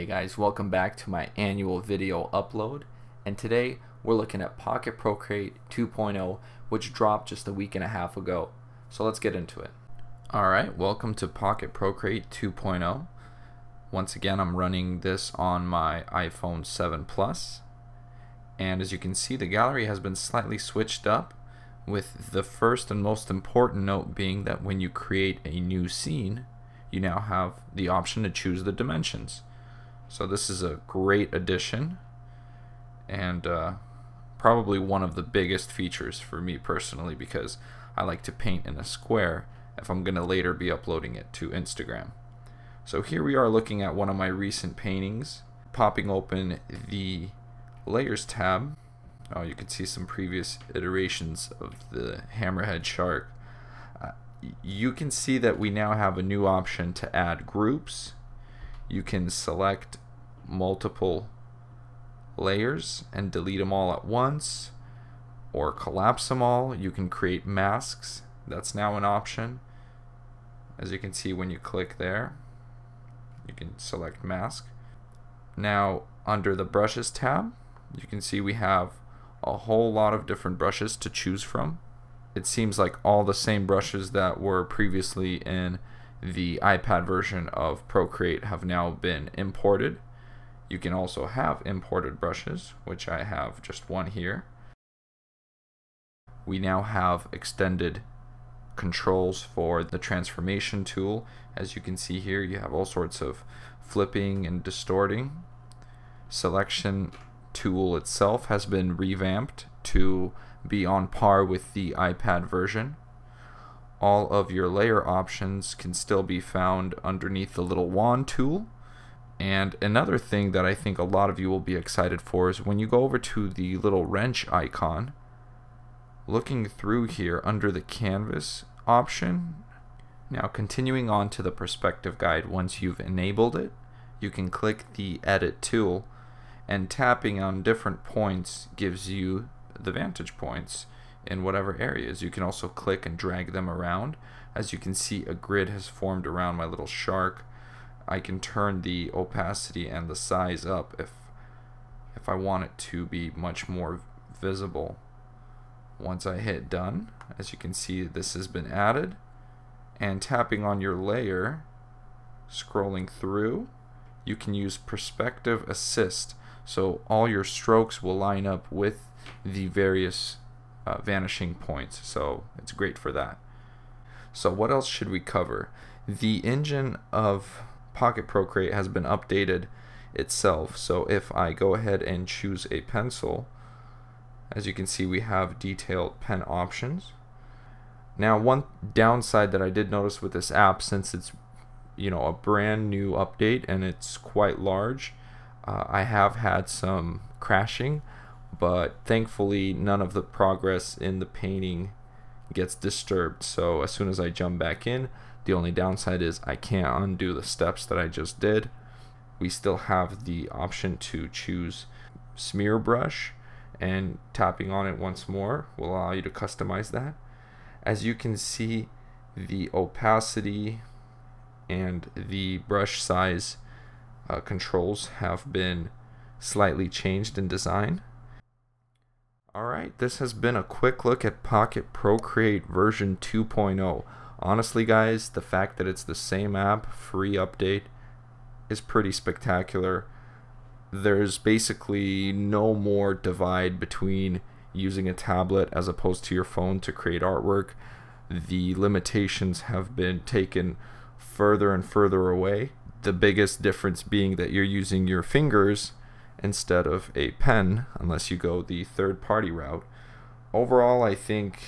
Hey guys, welcome back to my annual video upload. And today we're looking at Pocket Procreate 2.0, which dropped just a week and a half ago. So let's get into it. Alright, welcome to Pocket Procreate 2.0. Once again, I'm running this on my iPhone 7 Plus. And as you can see, the gallery has been slightly switched up, with the first and most important note being that when you create a new scene, you now have the option to choose the dimensions. So this is a great addition and uh, probably one of the biggest features for me personally because I like to paint in a square if I'm going to later be uploading it to Instagram. So here we are looking at one of my recent paintings, popping open the layers tab. Oh, you can see some previous iterations of the hammerhead shark. Uh, you can see that we now have a new option to add groups you can select multiple layers and delete them all at once or collapse them all. You can create masks. That's now an option. As you can see when you click there, you can select mask. Now under the brushes tab, you can see we have a whole lot of different brushes to choose from. It seems like all the same brushes that were previously in the iPad version of Procreate have now been imported. You can also have imported brushes, which I have just one here. We now have extended controls for the transformation tool. As you can see here, you have all sorts of flipping and distorting. Selection tool itself has been revamped to be on par with the iPad version all of your layer options can still be found underneath the little wand tool. And another thing that I think a lot of you will be excited for is when you go over to the little wrench icon, looking through here under the canvas option, now continuing on to the perspective guide once you've enabled it, you can click the edit tool and tapping on different points gives you the vantage points in whatever areas. You can also click and drag them around. As you can see, a grid has formed around my little shark. I can turn the opacity and the size up if if I want it to be much more visible. Once I hit done, as you can see, this has been added. And tapping on your layer, scrolling through, you can use perspective assist. So all your strokes will line up with the various uh, vanishing points. So it's great for that. So what else should we cover? The engine of Pocket Procreate has been updated itself. So if I go ahead and choose a pencil, as you can see we have detailed pen options. Now one downside that I did notice with this app since it's you know a brand new update and it's quite large uh, I have had some crashing but thankfully none of the progress in the painting gets disturbed. So as soon as I jump back in the only downside is I can't undo the steps that I just did. We still have the option to choose smear brush and tapping on it once more will allow you to customize that. As you can see the opacity and the brush size uh, controls have been slightly changed in design Alright, this has been a quick look at Pocket Procreate version 2.0. Honestly guys, the fact that it's the same app, free update, is pretty spectacular. There's basically no more divide between using a tablet as opposed to your phone to create artwork. The limitations have been taken further and further away. The biggest difference being that you're using your fingers instead of a pen unless you go the third party route. Overall, I think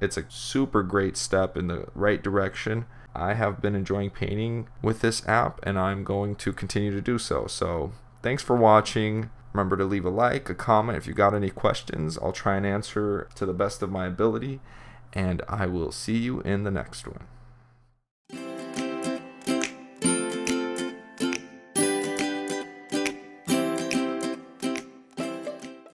it's a super great step in the right direction. I have been enjoying painting with this app and I'm going to continue to do so. So, thanks for watching. Remember to leave a like, a comment if you got any questions. I'll try and answer to the best of my ability, and I will see you in the next one.